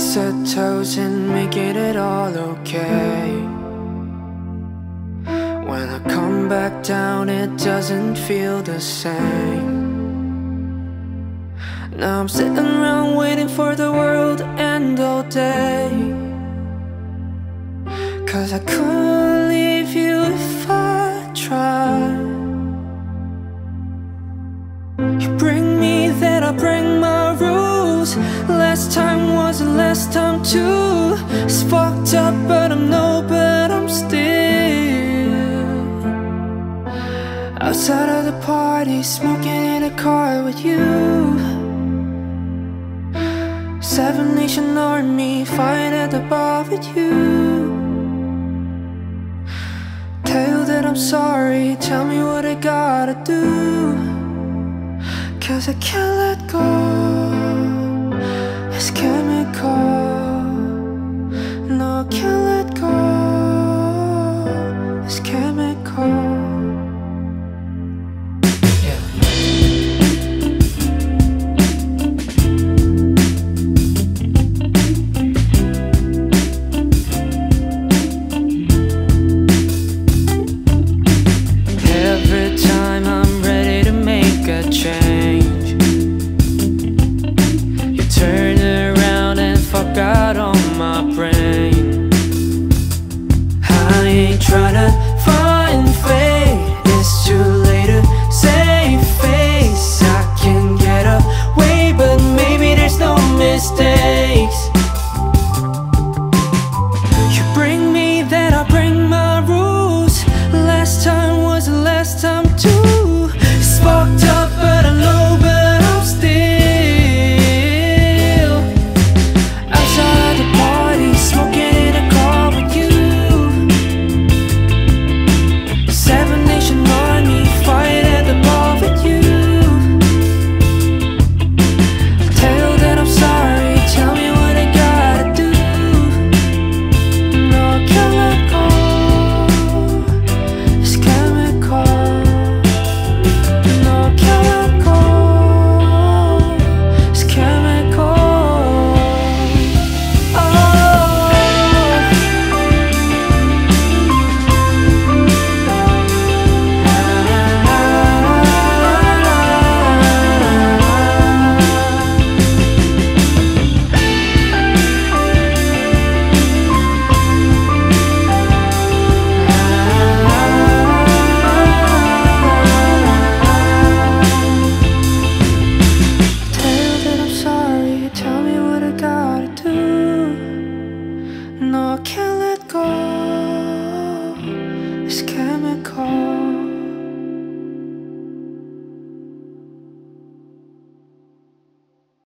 her toes and making it all okay. When I come back down, it doesn't feel the same. Now I'm sitting around waiting for the world to end all day. Cause I couldn't leave you if too. It's fucked up, but I'm no, but I'm still outside of the party, smoking in a car with you. Seven Nation Army, fight at the bar with you. Tell you that I'm sorry, tell me what I gotta do. Cause I can't let go. It's Tryna find fate, it's too late to save face. I can get away, but maybe there's no mistake.